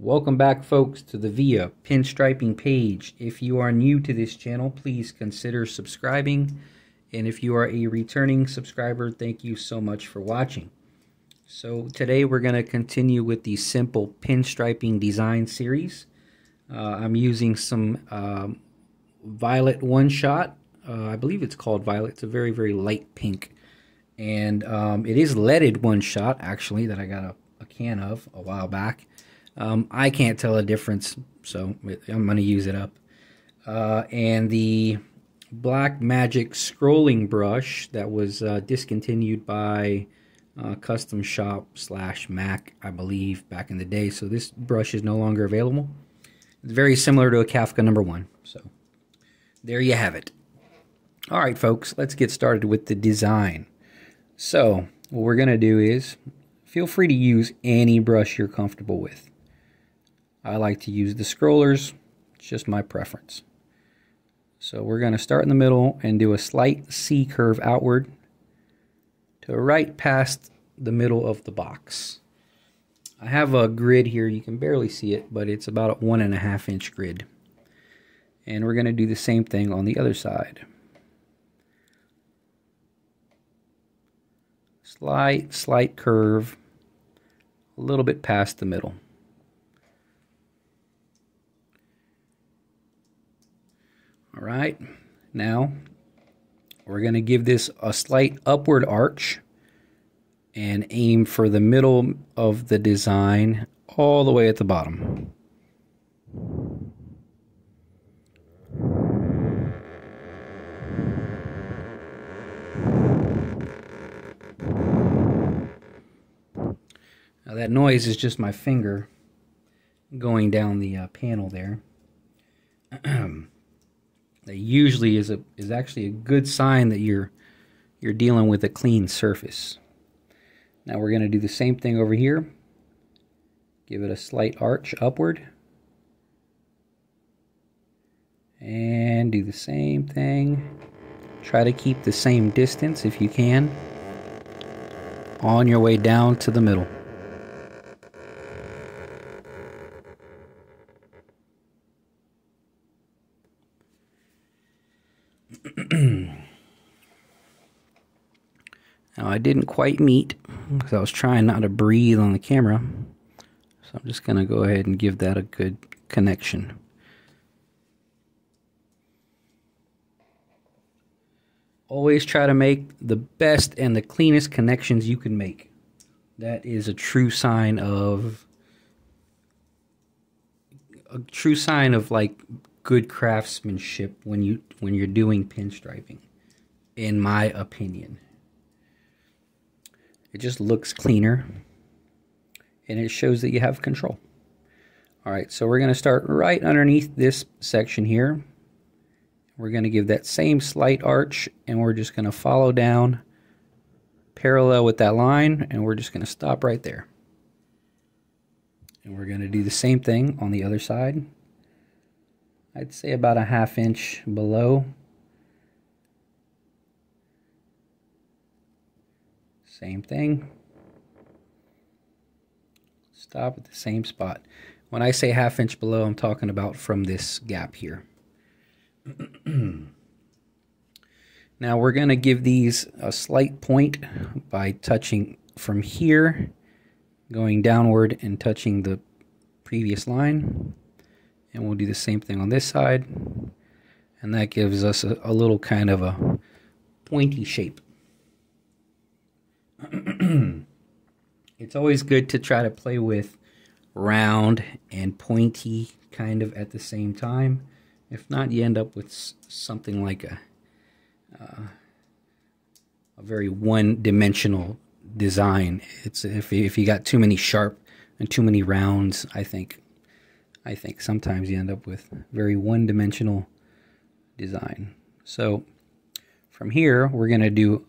Welcome back folks to the Villa pinstriping page. If you are new to this channel, please consider subscribing. And if you are a returning subscriber, thank you so much for watching. So today we're going to continue with the simple pinstriping design series. Uh, I'm using some um, Violet One Shot. Uh, I believe it's called Violet. It's a very, very light pink. And um, it is leaded One Shot, actually, that I got a, a can of a while back. Um, I can't tell a difference, so I'm going to use it up. Uh, and the Black Magic scrolling brush that was uh, discontinued by uh, Kustom Shop slash Mack, I believe, back in the day. So this brush is no longer available. It's very similar to a Kafka number one. So there you have it. All right, folks, let's get started with the design. So what we're going to do is feel free to use any brush you're comfortable with. I like to use the scrollers. It's just my preference. So we're going to start in the middle and do a slight C curve outward to right past the middle of the box. I have a grid here. You can barely see it, but it's about a one and a half inch grid. And we're going to do the same thing on the other side. Slight, slight curve, a little bit past the middle. All right, now we're going to give this a slight upward arch and aim for the middle of the design all the way at the bottom. Now that noise is just my finger going down the uh, panel there. that usually is a is actually a good sign that you're you're dealing with a clean surface. Now we're going to do the same thing over here. Give it a slight arch upward. And do the same thing. Try to keep the same distance if you can on your way down to the middle. now I didn't quite meet because I was trying not to breathe on the camera. So I'm just going to go ahead and give that a good connection. Always try to make the best and the cleanest connections you can make. That is a true sign of a true sign of like good craftsmanship when you when you're doing pinstriping in my opinion. It just looks cleaner and it shows that you have control. All right so we're going to start right underneath this section here. We're going to give that same slight arch and we're just going to follow down parallel with that line and we're just going to stop right there. And we're going to do the same thing on the other side I'd say about a half inch below. Same thing. Stop at the same spot. When I say half inch below, I'm talking about from this gap here. now we're going to give these a slight point by touching from here, going downward and touching the previous line and we'll do the same thing on this side. And that gives us a, a little kind of a pointy shape. It's always good to try to play with round and pointy kind of at the same time. If not you end up with something like a uh, a very one-dimensional design. It's if, if you got too many sharp and too many rounds i think I think sometimes you end up with very one-dimensional design. So from here, we're going to do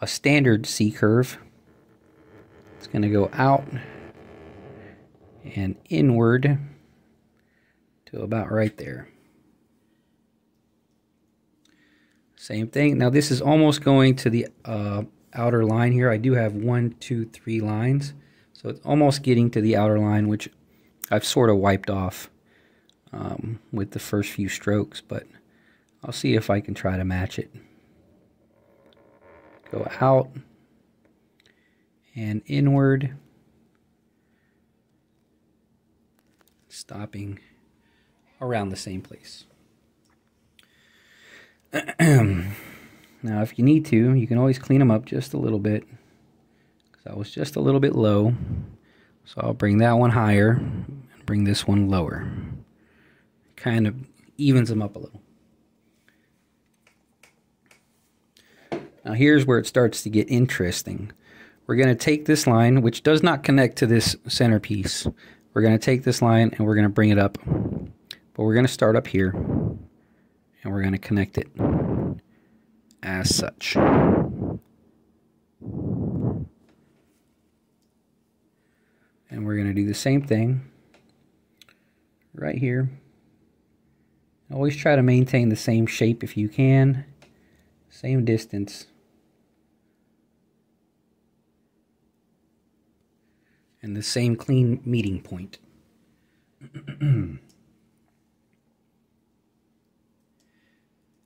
a standard C curve. It's going to go out and inward to about right there. Same thing. Now this is almost going to the uh, outer line here. I do have one, two, three lines. So it's almost getting to the outer line, which I've sort of wiped off um, with the first few strokes, but I'll see if I can try to match it. Go out and inward, stopping around the same place. now, if you need to, you can always clean them up just a little bit. Because I was just a little bit low. So I'll bring that one higher bring this one lower. Kind of evens them up a little. Now here's where it starts to get interesting. We're going to take this line, which does not connect to this centerpiece. We're going to take this line and we're going to bring it up. But we're going to start up here and we're going to connect it as such. And we're going to do the same thing right here. Always try to maintain the same shape if you can, same distance. And the same clean meeting point.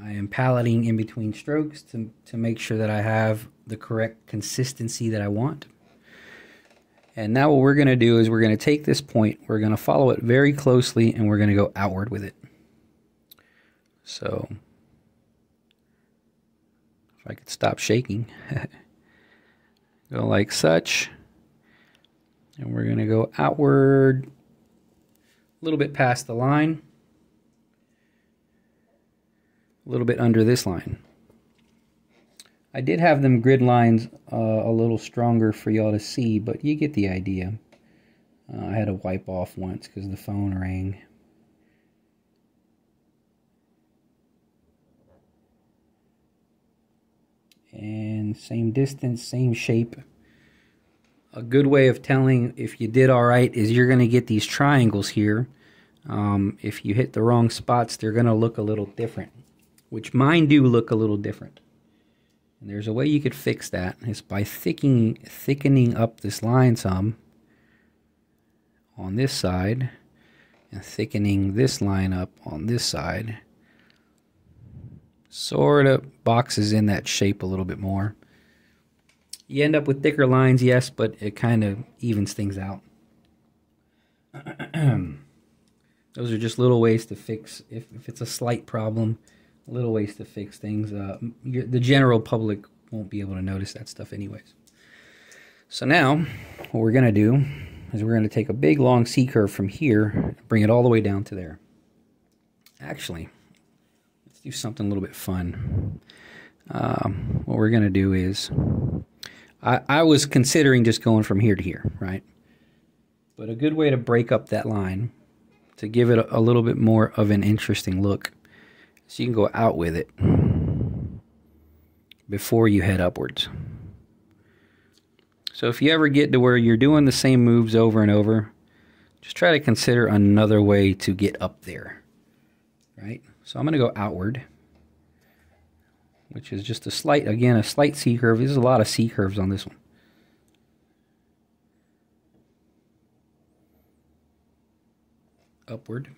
I am paletting in between strokes to, to make sure that I have the correct consistency that I want. And now what we're going to do is we're going to take this point, we're going to follow it very closely, and we're going to go outward with it. So, if I could stop shaking, go like such. And we're going to go outward a little bit past the line a little bit under this line. I did have them grid lines uh, a little stronger for y'all to see, but you get the idea. Uh, I had to wipe off once because the phone rang. And same distance, same shape. A good way of telling if you did all right is you're going to get these triangles here. Um, if you hit the wrong spots, they're going to look a little different which mine do look a little different. And there's a way you could fix that is by thickening, thickening up this line some on this side and thickening this line up on this side. Sort of boxes in that shape a little bit more. You end up with thicker lines, yes, but it kind of evens things out. Those are just little ways to fix if, if it's a slight problem little ways to fix things. Uh, the general public won't be able to notice that stuff anyways. So now, what we're going to do is we're going to take a big long C curve from here, bring it all the way down to there. Actually, let's do something a little bit fun. Um, what we're going to do is, I, I was considering just going from here to here, right? But a good way to break up that line, to give it a, a little bit more of an interesting look, so you can go out with it before you head upwards. So if you ever get to where you're doing the same moves over and over, just try to consider another way to get up there. Right? So I'm going to go outward, which is just a slight, again, a slight C curve. There's a lot of C curves on this one. Upward.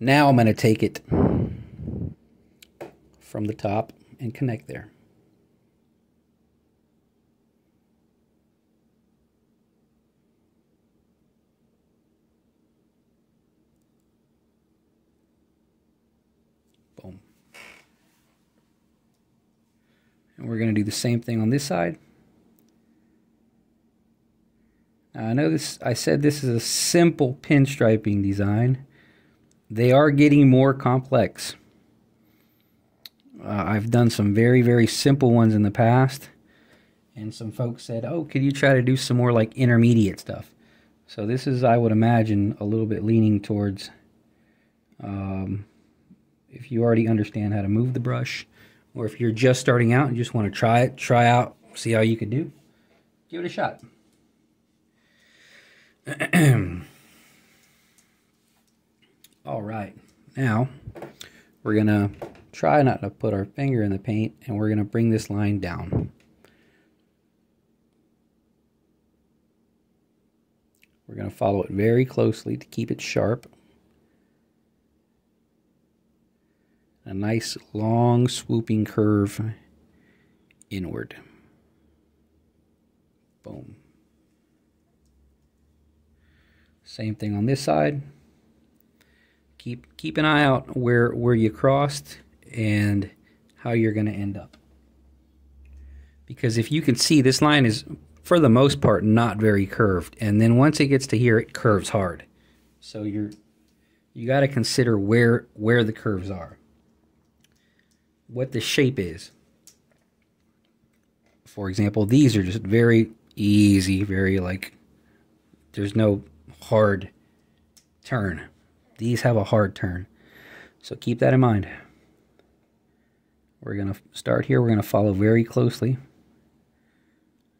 Now I'm going to take it from the top and connect there. Boom. And we're going to do the same thing on this side. Now, I know this. I said this is a simple pinstriping design. They are getting more complex. Uh, I've done some very, very simple ones in the past. And some folks said, oh, could you try to do some more like intermediate stuff? So this is, I would imagine, a little bit leaning towards um, if you already understand how to move the brush, or if you're just starting out and just want to try it, try out, see how you can do, give it a shot. All right, now we're gonna try not to put our finger in the paint and we're gonna bring this line down. We're to follow it very closely to keep it sharp. A nice long swooping curve inward. Boom. Same thing on this side. Keep keep an eye out where where you crossed and how you're going to end up. Because if you can see this line is for the most part not very curved and then once it gets to here it curves hard. So you're you got to consider where where the curves are. What the shape is. For example, these are just very easy, very like there's no hard turn. These have a hard turn. So keep that in mind. We're going to start here. We're going to follow very closely.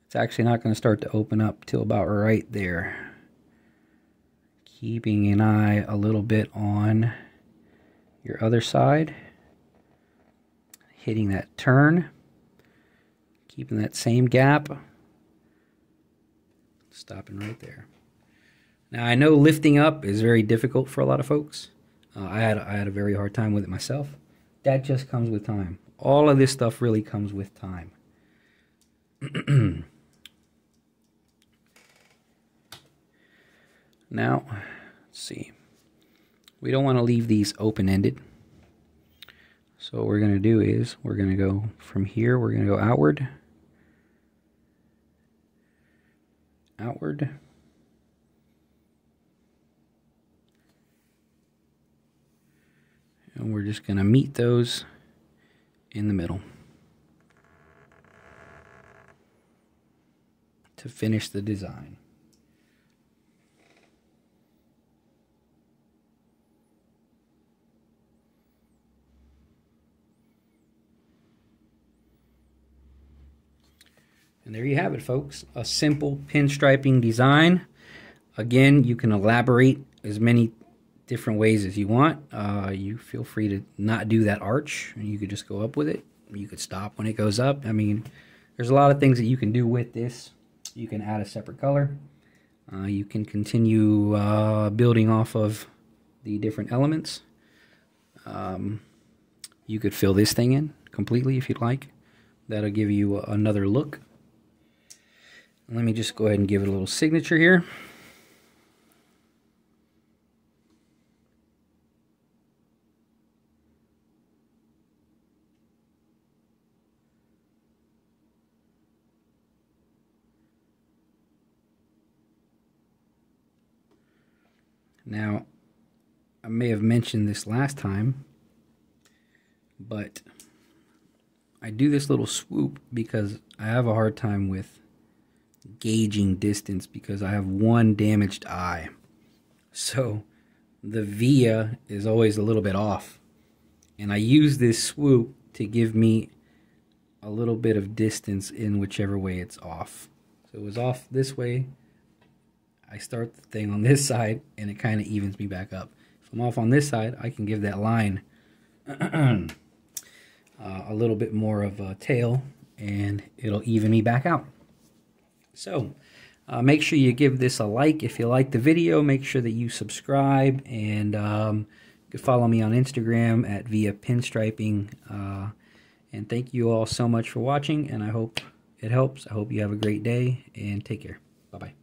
It's actually not going to start to open up till about right there. Keeping an eye a little bit on your other side. Hitting that turn. Keeping that same gap. Stopping right there. Now I know lifting up is very difficult for a lot of folks. Uh, I had I had a very hard time with it myself. That just comes with time. All of this stuff really comes with time. now, let's see. We don't want to leave these open-ended. So what we're going to do is we're going to go from here, we're going to go outward. Outward. And we're just going to meet those in the middle to finish the design. And there you have it, folks. A simple pinstriping design. Again, you can elaborate as many different ways as you want. Uh, you feel free to not do that arch. You could just go up with it. You could stop when it goes up. I mean, there's a lot of things that you can do with this. You can add a separate color. Uh, you can continue uh, building off of the different elements. Um, you could fill this thing in completely if you'd like. That'll give you another look. Let me just go ahead and give it a little signature here. Now, I may have mentioned this last time, but I do this little swoop because I have a hard time with gauging distance because I have one damaged eye. So the Villa is always a little bit off. And I use this swoop to give me a little bit of distance in whichever way it's off. So it was off this way, I start the thing on this side and it kind of evens me back up. If I'm off on this side, I can give that line uh, a little bit more of a tail and it'll even me back out. So uh, make sure you give this a like if you like the video. Make sure that you subscribe and um, you can follow me on Instagram at Villa pinstriping. Uh, and thank you all so much for watching and I hope it helps. I hope you have a great day and take care. Bye-bye.